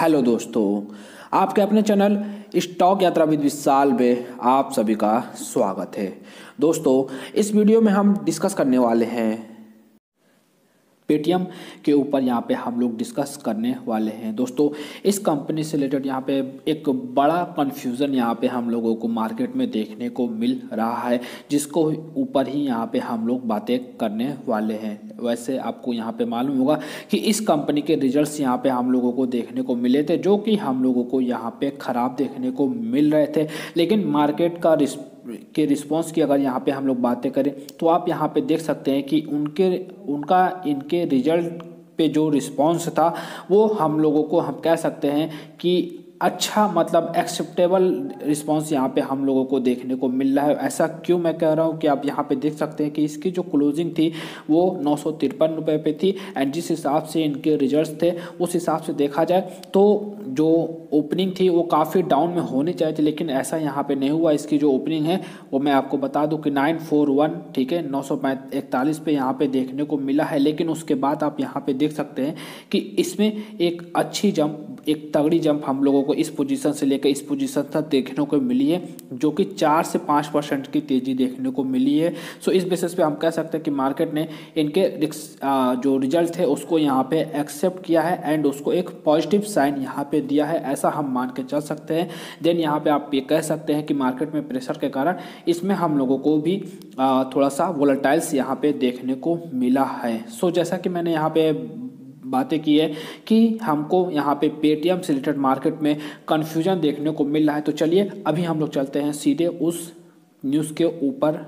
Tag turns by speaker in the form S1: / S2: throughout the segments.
S1: Hello दोस्तों, आपके अपने channel stock Yatra with Vishal में आप सभी का स्वागत है। दोस्तों, इस वीडियो में हम डिस्कस करने वाले हैं पेटीएम के ऊपर यहाँ पे हम लोग डिस्कस करने वाले हैं। दोस्तों, इस कंपनी से रिलेटेड यहाँ पे एक बड़ा कन्फ्यूज़न यहाँ पे हम लोगों को मार्केट में देखने को मिल रहा है, जिसको ऊपर ही यहाँ पे हम लोग बातें करने वाले हैं। वैसे आपको यहाँ पे मालूम होगा कि इस कंपनी के रिजल्ट्स यहाँ पे हम लोगों को देखने को मिले थे, जो कि हम लोगों को यहाँ पे ख़राब देखने को मिल रहे थे। लेकिन मार्केट का के रिस्पांस की अगर यहाँ पे हम लोग बातें करें तो आप यहाँ पे देख सकते हैं कि उनके, उनका, इनके रिज़ल्ट पे जो रिस्पांस था, वो हम लोगों को हम कह सकते हैं कि अच्छा मतलब एक्सेप्टेबल रिस्पांस यहाँ पे हम लोगों को देखने को मिल रहा है। ऐसा क्यों मैं कह रहा हूँ कि आप यहाँ पे देख सकते हैं कि इसकी जो क्लोजिंग थी, वो नौ सौ तिरपन रुपये पे थी एंड जिस हिसाब से इनके रिजल्ट्स थे, उस हिसाब से देखा जाए तो जो ओपनिंग थी, वो काफ़ी डाउन में होनी चाहिए थी, लेकिन ऐसा यहाँ पे नहीं हुआ। इसकी जो ओपनिंग है, वो मैं आपको बता दूँ कि नाइन फोर वन ठीक है, नौ सौ इकतालीस पे यहाँ पे देखने को मिला है। लेकिन उसके बाद आप यहाँ पे देख सकते हैं कि इसमें एक अच्छी जंप एक तगड़ी जंप हम लोगों को इस पोजीशन से लेकर इस पोजीशन तक देखने को मिली है, जो कि चार से पाँच परसेंट की तेज़ी देखने को मिली है। सो इस बेसिस पे हम कह सकते हैं कि मार्केट ने इनके जो रिज़ल्ट थे उसको यहाँ पे एक्सेप्ट किया है एंड उसको एक पॉजिटिव साइन यहाँ पे दिया है, ऐसा हम मान के चल सकते हैं। देन यहाँ पे आप ये कह सकते हैं कि मार्केट में प्रेशर के कारण इसमें हम लोगों को भी थोड़ा सा वोलेटाइल्स यहाँ पे देखने को मिला है। सो जैसा कि मैंने यहाँ पे बातें की है कि हमको यहाँ पे पेटीएम से रिलेटेड मार्केट में कन्फ्यूज़न देखने को मिल रहा है। तो चलिए अभी हम लोग चलते हैं सीधे उस न्यूज़ के ऊपर।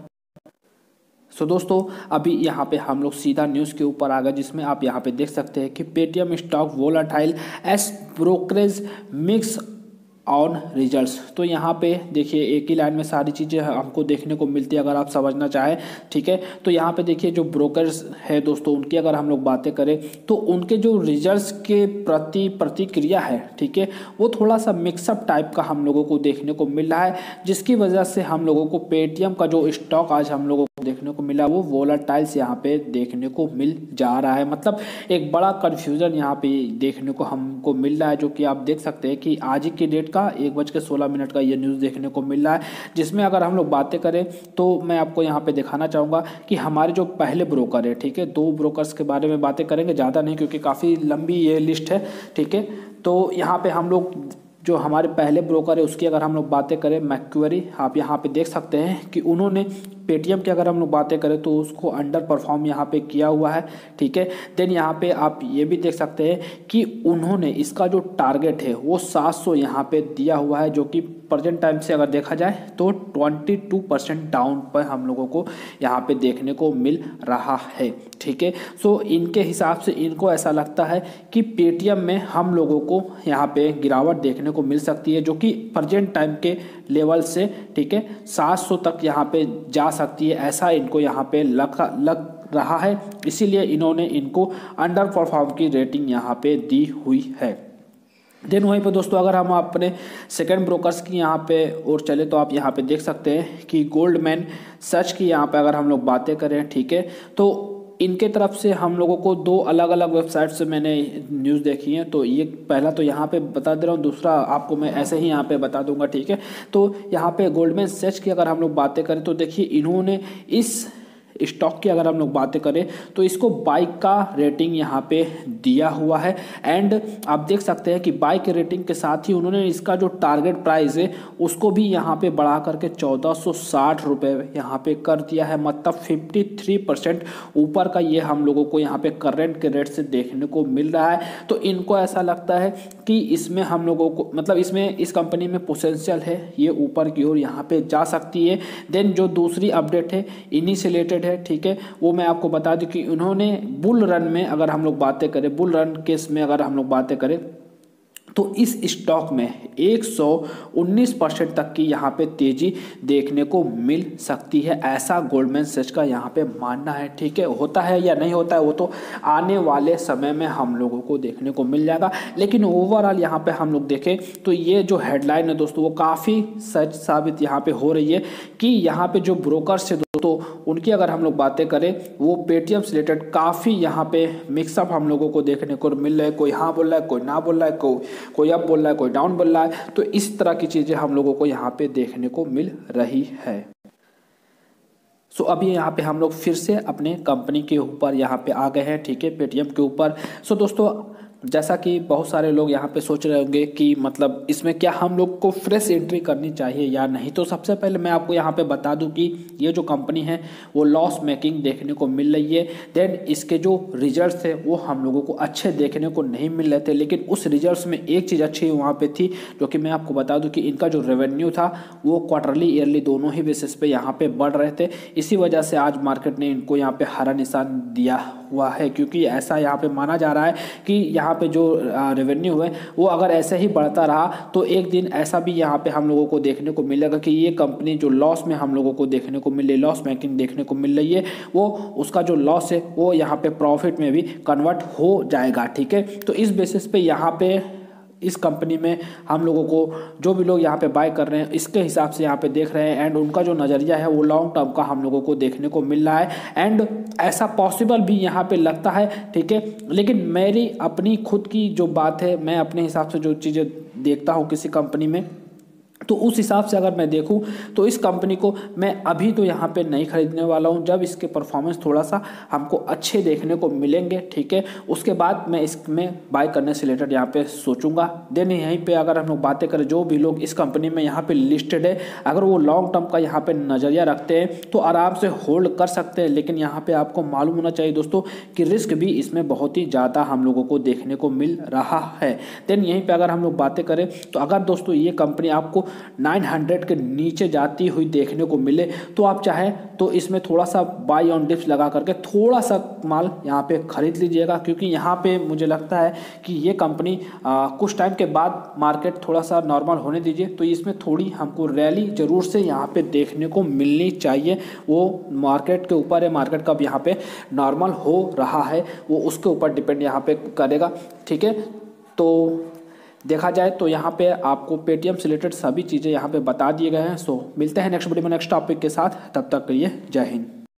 S1: सो so, दोस्तों अभी यहाँ पे हम लोग सीधा न्यूज़ के ऊपर आ गए जिसमें आप यहाँ पे देख सकते हैं कि Paytm stock volatile as brokerage mix on results तो यहाँ पे देखिए, एक ही लाइन में सारी चीज़ें हमको देखने को मिलती है, अगर आप समझना चाहें, ठीक है? तो यहाँ पे देखिए, जो ब्रोकर्स है दोस्तों, उनकी अगर हम लोग बातें करें तो उनके जो रिजल्ट्स के प्रति प्रतिक्रिया है, ठीक है, वो थोड़ा सा मिक्सअप टाइप का हम लोगों को देखने को मिल रहा है, जिसकी वजह से हम लोगों को पेटीएम का जो स्टॉक आज हम लोगों को देखने को मिला, वो वोलाटाइल्स यहाँ पे देखने को मिल जा रहा है। मतलब एक बड़ा कन्फ्यूज़न यहाँ पे देखने को हमको मिल रहा है, जो कि आप देख सकते हैं कि आज की डेट का, एक बज के सोलह मिनट का ये न्यूज़ देखने को मिल रहा है, जिसमें अगर हम लोग बातें करें तो मैं आपको यहाँ पे दिखाना चाहूँगा कि हमारे जो पहले ब्रोकर है, ठीक है, दो ब्रोकर्स के बारे में बातें करेंगे, ज़्यादा नहीं, क्योंकि काफ़ी लंबी ये लिस्ट है, ठीक है तो यहाँ पर हम लोग जो हमारे पहले ब्रोकर है, उसकी अगर हम लोग बातें करें मैक्यूरी आप यहाँ पे देख सकते हैं कि उन्होंने पेटीएम की अगर हम लोग बातें करें तो उसको अंडर परफॉर्म यहाँ पे किया हुआ है, ठीक है? देन यहाँ पे आप ये भी देख सकते हैं कि उन्होंने इसका जो टारगेट है, वो 700 सौ यहाँ पे दिया हुआ है, जो कि प्रेजेंट टाइम से अगर देखा जाए तो 22 परसेंट डाउन पर हम लोगों को यहाँ पे देखने को मिल रहा है, ठीक है? सो इनके हिसाब से इनको ऐसा लगता है कि पेटीएम में हम लोगों को यहाँ पे गिरावट देखने को मिल सकती है, जो कि प्रेजेंट टाइम के लेवल से, ठीक है? 700 तक यहाँ पे जा सकती है, ऐसा इनको यहाँ पे लग लग रहा है। इसीलिए इन्होंने इनको अंडर परफॉर्म की रेटिंग यहाँ पे दी हुई है। देन वहीं पे दोस्तों, अगर हम अपने सेकंड ब्रोकर्स की यहाँ पे और चले तो आप यहाँ पे देख सकते हैं कि गोल्डमैन सच की यहाँ पे अगर हम लोग बातें करें, ठीक है तो इनके तरफ़ से हम लोगों को दो अलग अलग वेबसाइट से मैंने न्यूज़ देखी है। तो ये पहला तो यहाँ पे बता दे रहा हूँ, दूसरा आपको मैं ऐसे ही यहाँ पे बता दूँगा, ठीक है? तो यहाँ पे गोल्डमैन सेच की अगर हम लोग बातें करें तो देखिए इन्होंने इस स्टॉक की अगर हम लोग बातें करें तो इसको बाइक का रेटिंग यहाँ पे दिया हुआ है। एंड आप देख सकते हैं कि बाइक रेटिंग के साथ ही उन्होंने इसका जो टारगेट प्राइस है, उसको भी यहाँ पे बढ़ा करके चौदह सौ साठ रुपये यहाँ पे कर दिया है। मतलब फिफ्टी थ्री परसेंट ऊपर का ये हम लोगों को यहाँ पे करेंट के रेट से देखने को मिल रहा है। तो इनको ऐसा लगता है कि इसमें हम लोगों को मतलब इसमें, इस कंपनी में पोटेंशियल है, ये ऊपर की ओर यहाँ पे जा सकती है। देन जो दूसरी अपडेट है इन्हीं से रिलेटेड है ठीक है? वो मैं आपको बता दूँ कि उन्होंने बुल रन में अगर हम लोग बातें करें, बुल रन केस में अगर हम लोग बातें करें तो इस स्टॉक में 119 परसेंट तक की यहाँ पे तेज़ी देखने को मिल सकती है। ऐसा गोल्डमैन सेच का यहाँ पे मानना है, ठीक है? होता है या नहीं होता है, वो तो आने वाले समय में हम लोगों को देखने को मिल जाएगा। लेकिन ओवरऑल यहाँ पे हम लोग देखें तो ये जो हेडलाइन है दोस्तों, वो काफ़ी सच साबित यहाँ पे हो रही है कि यहाँ पे जो ब्रोकर से तो उनकी अगर हम लोग बातें करें वो पेटीएम से रिलेटेड काफ़ी यहाँ पे मिक्सअप हम लोगों को देखने को मिल रहा है। कोई हाँ बोल रहा है कोई ना बोल रहा है कोई कोई अप बोल रहा है कोई डाउन बोल रहा है। तो इस तरह की चीज़ें हम लोगों को यहाँ पे देखने को मिल रही है। सो so, अभी यहाँ पे हम लोग फिर से अपने कंपनी के ऊपर यहाँ पे आ गए हैं ठीक है पेटीएम के ऊपर। सो so, दोस्तों जैसा कि बहुत सारे लोग यहाँ पे सोच रहे होंगे कि मतलब इसमें क्या हम लोग को फ्रेश एंट्री करनी चाहिए या नहीं। तो सबसे पहले मैं आपको यहाँ पे बता दूँ कि ये जो कंपनी है, वो लॉस मेकिंग देखने को मिल रही है। देन इसके जो रिजल्ट्स थे वो हम लोगों को अच्छे देखने को नहीं मिल रहे थे। लेकिन उस रिज़ल्ट में एक चीज़ अच्छी वहाँ पर थी, जो कि मैं आपको बता दूँ कि इनका जो रेवेन्यू था, वो क्वार्टरली ईयरली दोनों ही बेसिस पे यहाँ पर बढ़ रहे थे। इसी वजह से आज मार्केट ने इनको यहाँ पर हरा निशान दिया हुआ है, क्योंकि ऐसा यहाँ पर माना जा रहा है कि यहाँ पे जो रेवेन्यू है वो अगर ऐसे ही बढ़ता रहा तो एक दिन ऐसा भी यहाँ पे हम लोगों को देखने को मिलेगा कि ये कंपनी जो लॉस में हम लोगों को देखने को मिल रही लॉस मेकिंग देखने को मिल रही है, वो उसका जो लॉस है, वो यहाँ पे प्रॉफिट में भी कन्वर्ट हो जाएगा, ठीक है? तो इस बेसिस पे यहाँ पे इस कंपनी में हम लोगों को जो भी लोग यहाँ पे बाय कर रहे हैं, इसके हिसाब से यहाँ पे देख रहे हैं। एंड उनका जो नज़रिया है, वो लॉन्ग टर्म का हम लोगों को देखने को मिल रहा है। एंड ऐसा पॉसिबल भी यहाँ पे लगता है, ठीक है? लेकिन मेरी अपनी खुद की जो बात है, मैं अपने हिसाब से जो चीज़ें देखता हूँ किसी कंपनी में तो उस हिसाब से अगर मैं देखूँ तो इस कंपनी को मैं अभी तो यहाँ पे नहीं खरीदने वाला हूँ। जब इसके परफॉर्मेंस थोड़ा सा हमको अच्छे देखने को मिलेंगे, ठीक है? उसके बाद मैं इसमें बाय करने से रिलेटेड यहाँ पे सोचूँगा। देन यहीं पे अगर हम लोग बातें करें, जो भी लोग इस कंपनी में यहाँ पे लिस्टेड है, अगर वो लॉन्ग टर्म का यहाँ पे नज़रिया रखते हैं तो आराम से होल्ड कर सकते हैं। लेकिन यहाँ पर आपको मालूम होना चाहिए दोस्तों कि रिस्क भी इसमें बहुत ही ज़्यादा हम लोगों को देखने को मिल रहा है। देन यहीं पर अगर हम लोग बातें करें तो अगर दोस्तों ये कंपनी आपको 900 के नीचे जाती हुई देखने को मिले। तो आप चाहें तो इसमें थोड़ा सा बाई ऑन डिप्स लगा करके थोड़ा सा माल यहाँ पे खरीद लीजिएगा, क्योंकि यहाँ पे मुझे लगता है कि ये कंपनी कुछ टाइम के बाद मार्केट थोड़ा सा नॉर्मल होने दीजिए। तो इसमें थोड़ी हमको रैली ज़रूर से यहाँ पे देखने को मिलनी चाहिए। वो मार्केट के ऊपर है मार्केट कब यहाँ पे नॉर्मल हो रहा है, वो उसके ऊपर डिपेंड यहाँ पे करेगा। ठीक है? तो देखा जाए तो यहाँ पे आपको पेटीएम से रिलेटेड सभी चीज़ें यहाँ पे बता दिए गए हैं। सो मिलते हैं नेक्स्ट वीडियो में नेक्स्ट टॉपिक के साथ। तब तक के लिए जय हिंद।